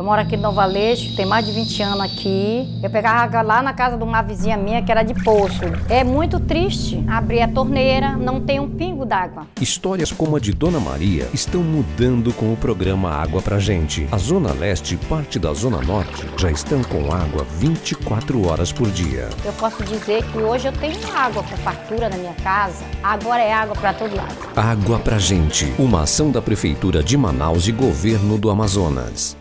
Eu moro aqui no Nova Leixo, tem mais de 20 anos aqui. Eu pegava água lá na casa de uma vizinha minha que era de poço. É muito triste abrir a torneira, não tem um pingo d'água. Histórias como a de Dona Maria estão mudando com o programa Água Pra Gente. A Zona Leste e parte da Zona Norte já estão com água 24 horas por dia. Eu posso dizer que hoje eu tenho água com fartura na minha casa. Agora é água para todo lado. Água Pra Gente, uma ação da Prefeitura de Manaus e Governo do Amazonas.